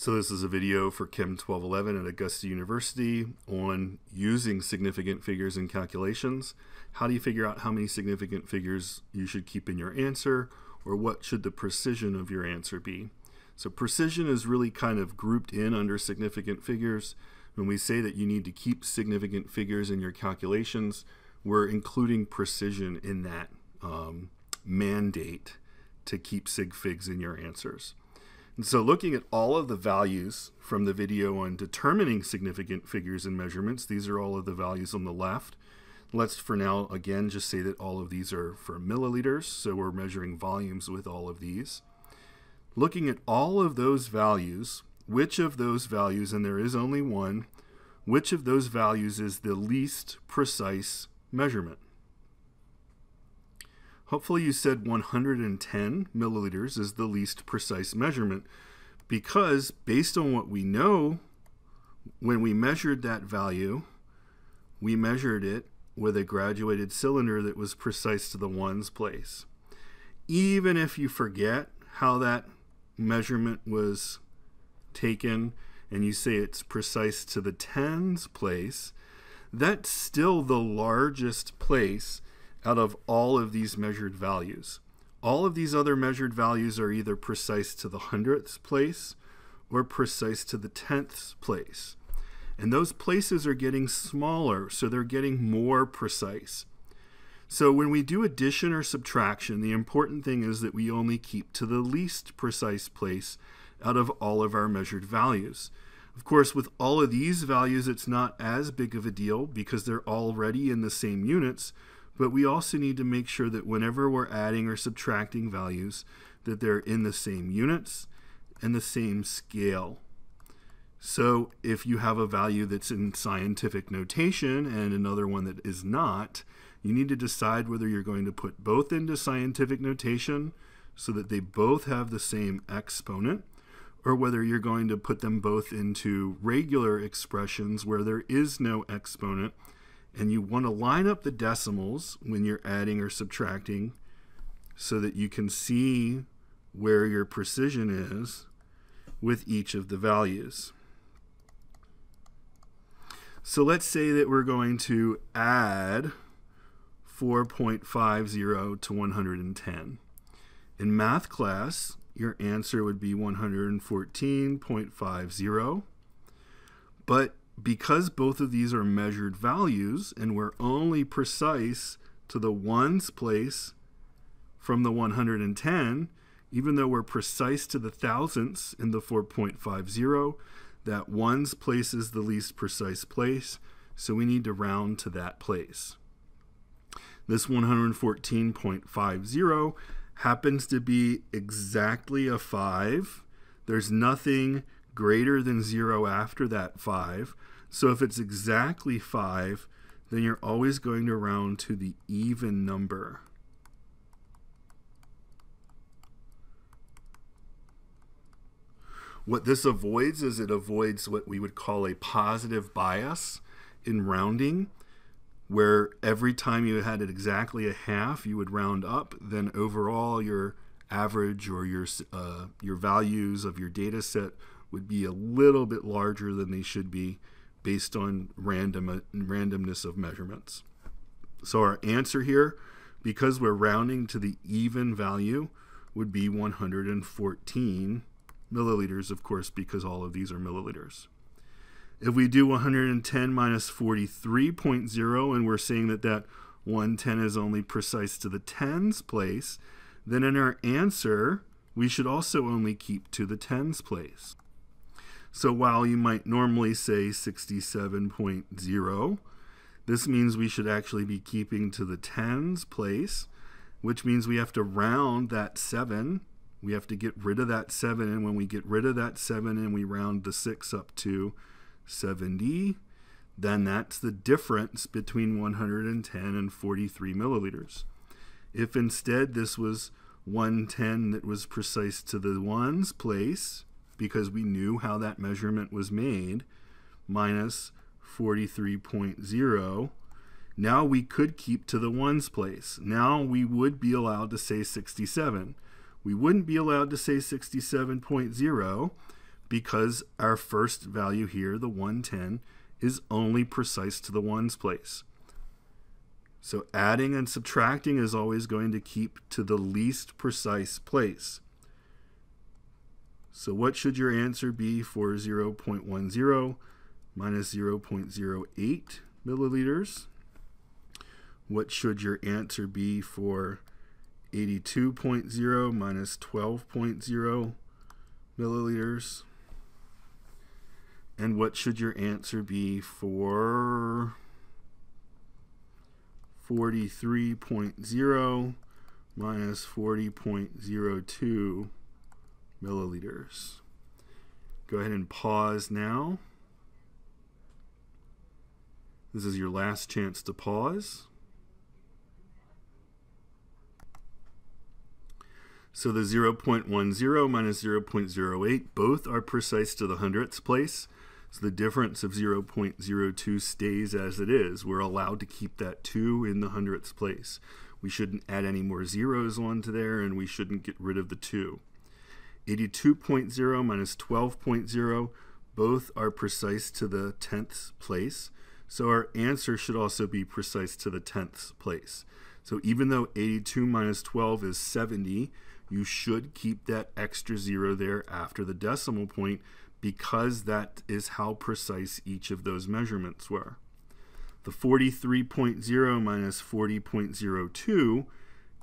So this is a video for Chem 1211 at Augusta University on using significant figures in calculations. How do you figure out how many significant figures you should keep in your answer or what should the precision of your answer be? So precision is really kind of grouped in under significant figures. When we say that you need to keep significant figures in your calculations, we're including precision in that um, mandate to keep sig figs in your answers. And so looking at all of the values from the video on determining significant figures and measurements, these are all of the values on the left. Let's for now again just say that all of these are for milliliters, so we're measuring volumes with all of these. Looking at all of those values, which of those values, and there is only one, which of those values is the least precise measurement? Hopefully you said 110 milliliters is the least precise measurement because based on what we know, when we measured that value, we measured it with a graduated cylinder that was precise to the ones place. Even if you forget how that measurement was taken and you say it's precise to the tens place, that's still the largest place out of all of these measured values. All of these other measured values are either precise to the hundredths place or precise to the tenths place. And those places are getting smaller, so they're getting more precise. So when we do addition or subtraction, the important thing is that we only keep to the least precise place out of all of our measured values. Of course, with all of these values, it's not as big of a deal because they're already in the same units, but we also need to make sure that whenever we're adding or subtracting values, that they're in the same units and the same scale. So if you have a value that's in scientific notation and another one that is not, you need to decide whether you're going to put both into scientific notation so that they both have the same exponent, or whether you're going to put them both into regular expressions where there is no exponent and you want to line up the decimals when you're adding or subtracting so that you can see where your precision is with each of the values. So let's say that we're going to add 4.50 to 110. In math class, your answer would be 114.50. But because both of these are measured values and we're only precise to the ones place from the 110, even though we're precise to the thousandths in the 4.50, that ones place is the least precise place, so we need to round to that place. This 114.50 happens to be exactly a 5. There's nothing greater than 0 after that 5. So if it's exactly 5, then you're always going to round to the even number. What this avoids is it avoids what we would call a positive bias in rounding, where every time you had it exactly a half, you would round up, then overall your average or your, uh, your values of your data set would be a little bit larger than they should be based on random randomness of measurements. So our answer here, because we're rounding to the even value, would be 114 milliliters, of course, because all of these are milliliters. If we do 110 minus 43.0, and we're saying that that 110 is only precise to the tens place, then in our answer, we should also only keep to the tens place. So while you might normally say 67.0, this means we should actually be keeping to the tens place, which means we have to round that 7. We have to get rid of that 7, and when we get rid of that 7 and we round the 6 up to 70, then that's the difference between 110 and 43 milliliters. If instead this was 110 that was precise to the ones place, because we knew how that measurement was made, minus 43.0. Now we could keep to the ones place. Now we would be allowed to say 67. We wouldn't be allowed to say 67.0 because our first value here, the 110, is only precise to the ones place. So adding and subtracting is always going to keep to the least precise place. So what should your answer be for 0.10 minus 0.08 milliliters? What should your answer be for 82.0 minus 12.0 milliliters? And what should your answer be for 43.0 minus 40.02 milliliters? Go ahead and pause now. This is your last chance to pause. So the 0.10 minus 0.08, both are precise to the hundredths place. So the difference of 0.02 stays as it is. We're allowed to keep that 2 in the hundredths place. We shouldn't add any more zeros onto there, and we shouldn't get rid of the 2. 82.0 minus 12.0, both are precise to the tenths place. So our answer should also be precise to the tenths place. So even though 82 minus 12 is 70, you should keep that extra zero there after the decimal point because that is how precise each of those measurements were. The 43.0 minus 40.02,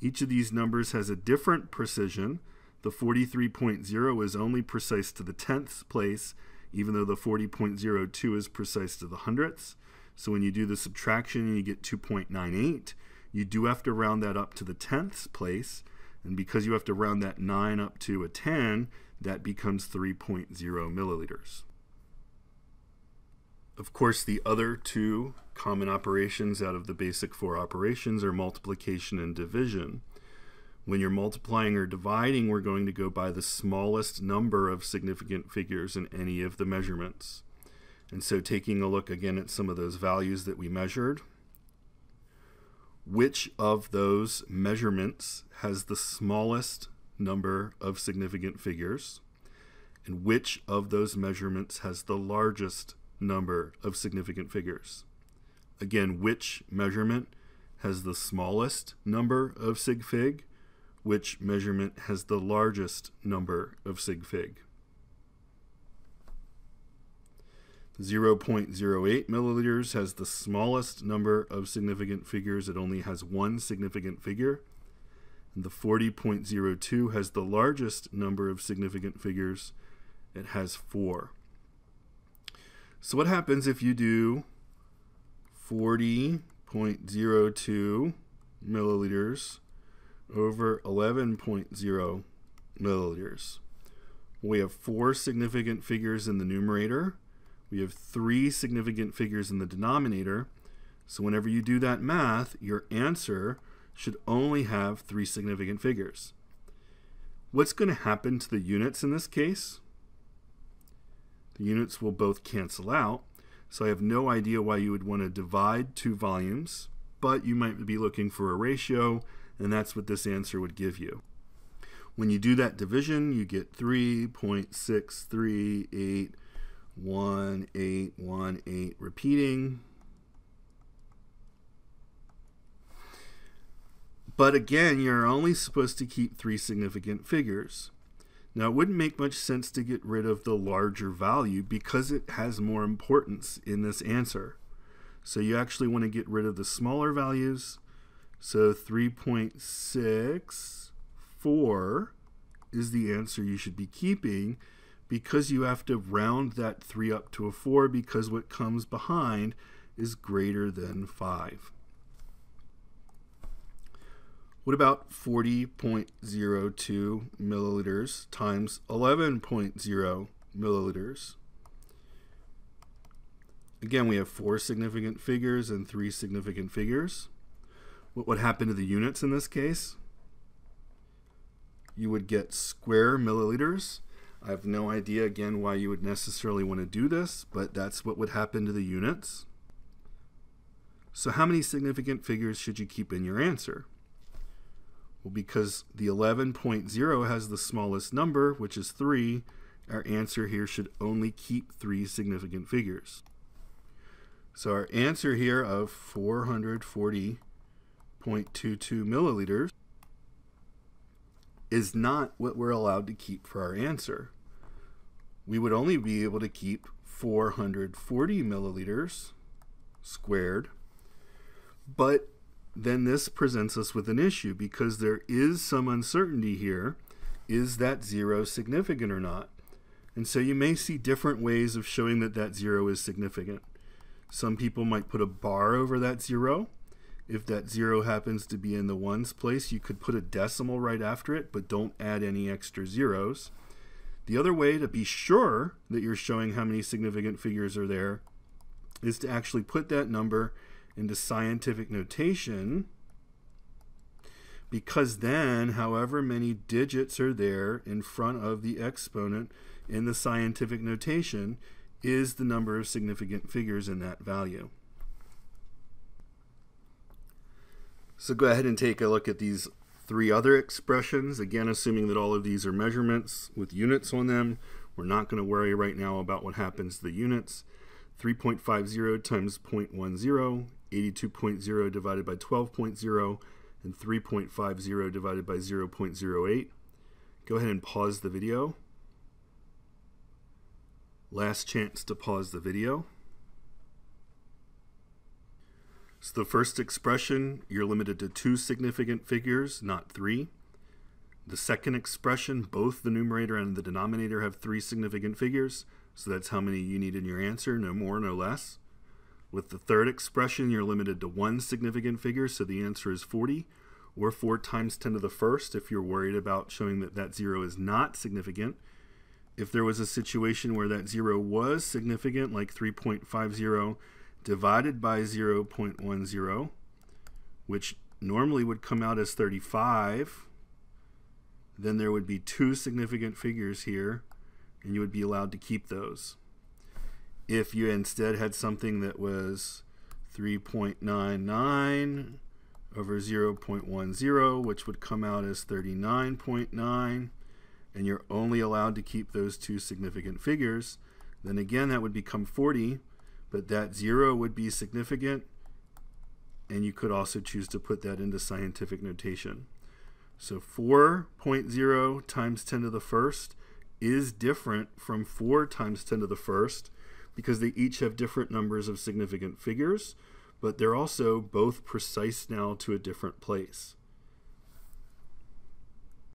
each of these numbers has a different precision. The 43.0 is only precise to the tenths place, even though the 40.02 is precise to the hundredths. So when you do the subtraction and you get 2.98, you do have to round that up to the tenths place. And because you have to round that 9 up to a 10, that becomes 3.0 milliliters. Of course, the other two common operations out of the basic four operations are multiplication and division. When you're multiplying or dividing, we're going to go by the smallest number of significant figures in any of the measurements. And so taking a look again at some of those values that we measured, which of those measurements has the smallest number of significant figures, and which of those measurements has the largest number of significant figures. Again, which measurement has the smallest number of sig fig, which measurement has the largest number of sig fig. 0.08 milliliters has the smallest number of significant figures. It only has one significant figure. And the 40.02 has the largest number of significant figures. It has four. So what happens if you do 40.02 milliliters over 11.0 milliliters? We have four significant figures in the numerator we have three significant figures in the denominator. So whenever you do that math, your answer should only have three significant figures. What's going to happen to the units in this case? The units will both cancel out. So I have no idea why you would want to divide two volumes, but you might be looking for a ratio, and that's what this answer would give you. When you do that division, you get 3.638 1, 8, 1, 8, repeating. But again, you're only supposed to keep three significant figures. Now, it wouldn't make much sense to get rid of the larger value because it has more importance in this answer. So you actually want to get rid of the smaller values. So 3.64 is the answer you should be keeping because you have to round that 3 up to a 4 because what comes behind is greater than 5. What about 40.02 milliliters times 11.0 milliliters? Again, we have four significant figures and three significant figures. What would happen to the units in this case? You would get square milliliters I have no idea, again, why you would necessarily want to do this, but that's what would happen to the units. So how many significant figures should you keep in your answer? Well, because the 11.0 has the smallest number, which is 3, our answer here should only keep three significant figures. So our answer here of 440.22 milliliters is not what we're allowed to keep for our answer. We would only be able to keep 440 milliliters squared, but then this presents us with an issue because there is some uncertainty here. Is that zero significant or not? And so you may see different ways of showing that that zero is significant. Some people might put a bar over that zero. If that zero happens to be in the ones place, you could put a decimal right after it, but don't add any extra zeros. The other way to be sure that you're showing how many significant figures are there is to actually put that number into scientific notation because then however many digits are there in front of the exponent in the scientific notation is the number of significant figures in that value. So go ahead and take a look at these three other expressions. Again, assuming that all of these are measurements with units on them. We're not going to worry right now about what happens to the units. 3.50 times 0.10, 82.0 divided by 12.0, and 3.50 divided by 0.08. Go ahead and pause the video. Last chance to pause the video. So the first expression, you're limited to two significant figures, not three. The second expression, both the numerator and the denominator have three significant figures, so that's how many you need in your answer, no more, no less. With the third expression, you're limited to one significant figure, so the answer is 40, or 4 times 10 to the first if you're worried about showing that that zero is not significant. If there was a situation where that zero was significant, like 3.50 divided by 0.10, which normally would come out as 35, then there would be two significant figures here, and you would be allowed to keep those. If you instead had something that was 3.99 over 0.10, which would come out as 39.9, and you're only allowed to keep those two significant figures, then again that would become 40, but that zero would be significant, and you could also choose to put that into scientific notation. So 4.0 times 10 to the first is different from 4 times 10 to the first because they each have different numbers of significant figures, but they're also both precise now to a different place.